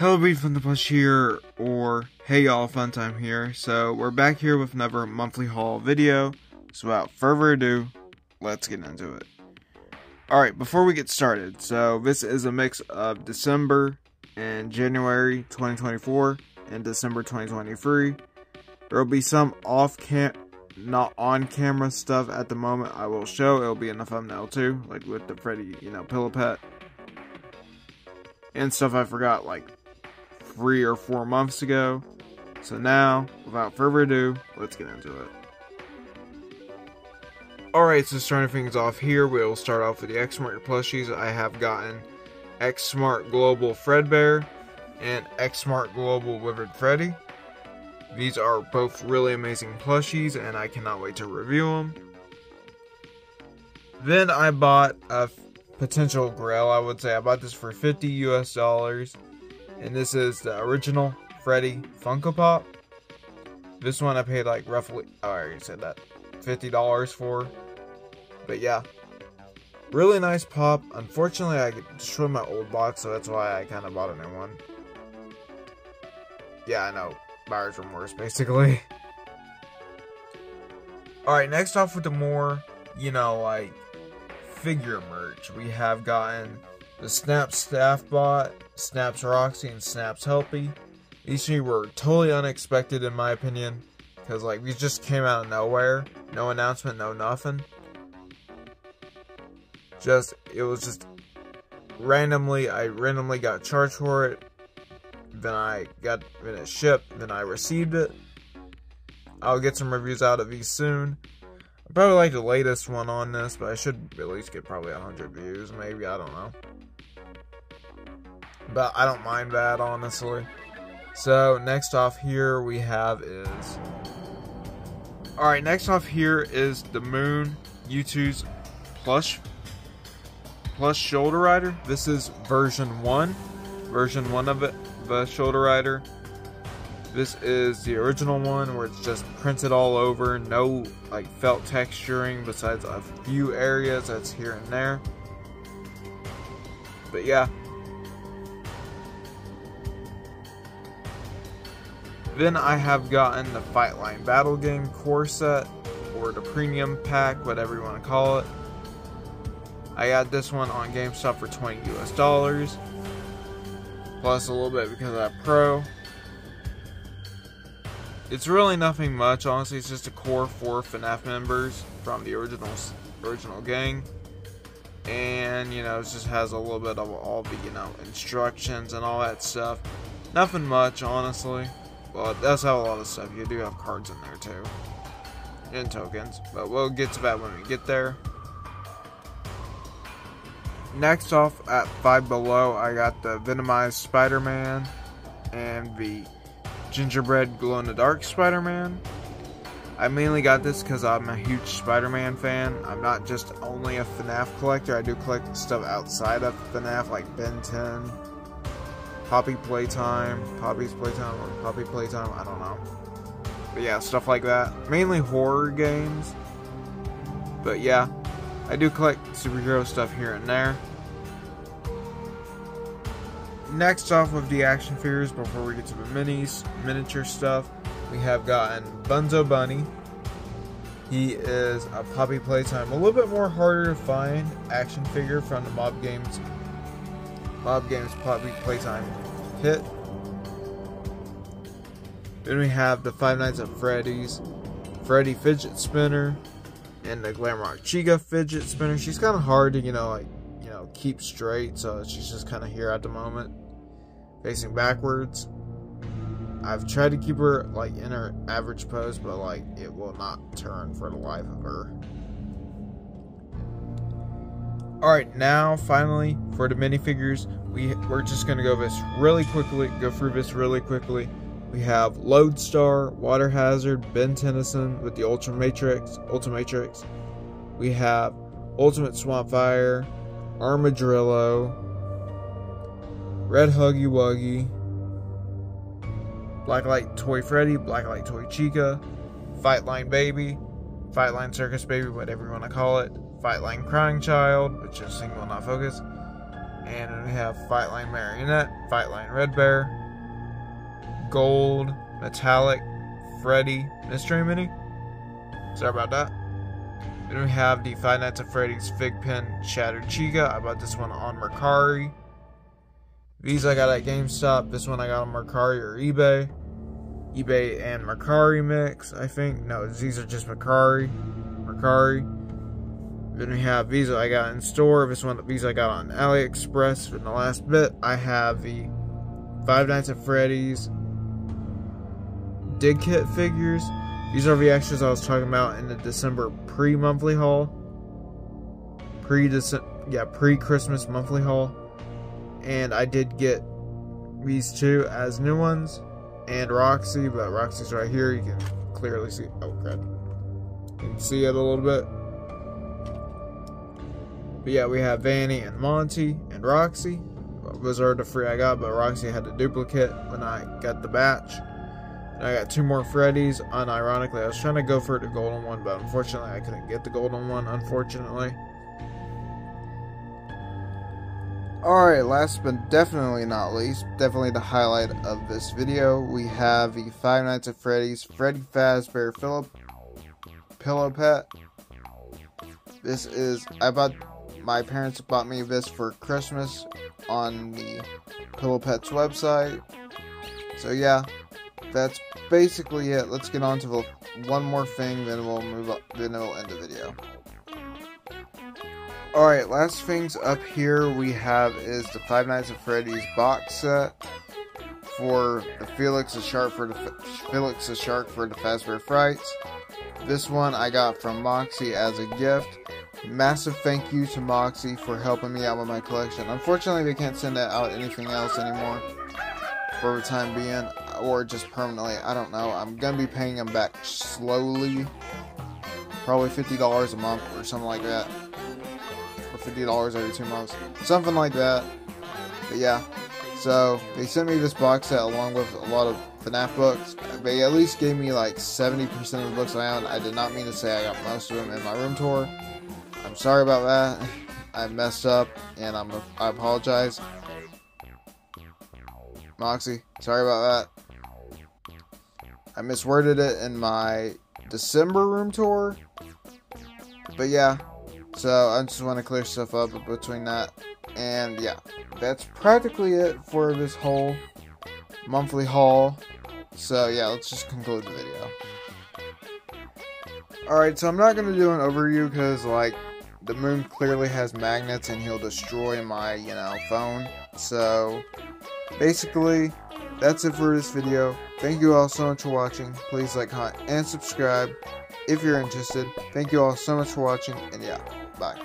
Hello, Reed from the Plush here, or hey y'all, fun time here. So we're back here with another monthly haul video. So without further ado, let's get into it. Alright, before we get started, so this is a mix of December and January 2024 and December 2023. There will be some off cam not on camera stuff at the moment I will show. It'll be in the thumbnail too, like with the Freddy, you know, pillow pet. And stuff I forgot like three or four months ago. So now, without further ado, let's get into it. Alright, so starting things off here, we'll start off with the X Smart plushies. I have gotten X Smart Global Fredbear and X Smart Global Withered Freddy. These are both really amazing plushies, and I cannot wait to review them. Then I bought a potential grail, I would say. I bought this for 50 US dollars, and this is the original Freddy Funko Pop. This one I paid like roughly, oh, I already said that, $50 for. But yeah, really nice pop. Unfortunately, I destroyed my old box, so that's why I kind of bought a new one. Yeah, I know buyer's remorse, basically. Alright, next off with the more, you know, like, figure merch. We have gotten the Snap Staff Bot, Snaps Roxy, and Snaps Helpy. These three were totally unexpected in my opinion. Because, like, these just came out of nowhere. No announcement, no nothing. Just, it was just randomly, I randomly got charged for it then I got it shipped, then I received it. I'll get some reviews out of these soon. I probably like the latest one on this, but I should at least get probably 100 views, maybe, I don't know. But I don't mind that, honestly. So, next off here we have is... Alright, next off here is the Moon Youtooz plush, plush shoulder rider. This is version 1. Version 1 of it the shoulder rider. This is the original one where it's just printed all over, no like felt texturing besides a few areas that's here and there. But yeah. Then I have gotten the Fightline Battle Game core set, or the premium pack, whatever you want to call it. I got this one on GameStop for 20 US dollars plus a little bit because of that pro. It's really nothing much, honestly. It's just a core four FNAF members from the original original gang, and you know, it just has a little bit of all the you know instructions and all that stuff. Nothing much, honestly. It does have a lot of stuff. You do have cards in there too, and tokens. But we'll get to that when we get there. Next off at Five Below, I got the Venomized Spider-Man and the Gingerbread Glow-in-the-Dark Spider-Man. I mainly got this because I'm a huge Spider-Man fan. I'm not just only a FNAF collector. I do collect stuff outside of FNAF like Ben 10, Poppy Playtime, Poppy's Playtime, or Poppy Playtime, I don't know. But yeah, stuff like that. Mainly horror games. But yeah, I do collect superhero stuff here and there. Next off of the action figures, before we get to the minis, miniature stuff, we have gotten Bunzo Bunny. He is a Poppy Playtime, a little bit more harder to find action figure from the Mob Games Mob Games Poppy Playtime Hit. Then we have the Five Nights at Freddy's Freddy Fidget Spinner, and the Glamrock Chica fidget spinner. She's kind of hard to, you know, like, you know, keep straight, so she's just kind of here at the moment, facing backwards. I've tried to keep her, like, in her average pose, but, like, it will not turn for the life of her. Alright, now, finally, for the minifigures, we, we're just going to go this really quickly, go through this really quickly. We have Lodestar, Water Hazard, Ben Tennyson with the Ultra Matrix, Ultra Matrix. We have Ultimate Swampfire, Armadillo, Red Huggy Wuggy, Blacklight Toy Freddy, Blacklight Toy Chica, Fightline Baby, Fightline Circus Baby, whatever you want to call it, Fightline Crying Child, which is single not focus, And we have Fightline Marionette, Fightline Fredbear, Gold, Metallic, Freddy, Mystery Mini. Sorry about that. Then we have the Five Nights at Freddy's Figpin Shattered Chica. I bought this one on Mercari. These I got at GameStop. This one I got on Mercari or eBay. eBay and Mercari mix, I think. No, these are just Mercari. Mercari. Then we have these I got in store. This one, these I got on AliExpress. In the last bit, I have the Five Nights at Freddy's Dig Kit figures. These are the extras I was talking about in the December pre-monthly haul. Pre December, yeah, pre-Christmas monthly haul. And I did get these two as new ones and Roxy, but Roxy's right here. You can clearly see. Oh, crap. You can see it a little bit. But yeah, we have Vanny and Monty and Roxy. Are the free I got, but Roxy had the duplicate when I got the batch. I got two more Freddy's. Unironically, I was trying to go for the golden one, but unfortunately, I couldn't get the golden one. Unfortunately. Alright, last but definitely not least, definitely the highlight of this video, we have the Five Nights at Freddy's Freddy Fazbear Philip Pillow Pet. This is, I bought, my parents bought me this for Christmas on the Pillow Pet's website. So yeah, that's basically it. Let's get on to the one more thing, then we'll move up, then it'll end the video. Alright, last things up here we have is the Five Nights at Freddy's box set for the Felix the Shark for the Felix the Shark for the Fazbear Frights. This one I got from Moxie as a gift. Massive thank you to Moxie for helping me out with my collection. Unfortunately, they can't send out anything else anymore for the time being or just permanently. I don't know. I'm gonna be paying them back slowly, probably fifty dollars a month or something like that, or fifty dollars every two months, something like that. But yeah, so they sent me this box set along with a lot of FNAF books. They at least gave me like 70% of the books I own. I did not mean to say I got most of them in my room tour. I'm sorry about that. I messed up and I'm I apologize. Moxie, sorry about that. I misworded it in my December room tour. But yeah, so I just want to clear stuff up between that. And yeah, that's practically it for this whole monthly haul. So yeah, let's just conclude the video. Alright, so I'm not going to do an overview because, like, the moon clearly has magnets and he'll destroy my, you know, phone. So, basically, that's it for this video. Thank you all so much for watching. Please like, comment, and subscribe if you're interested. Thank you all so much for watching, and yeah, bye.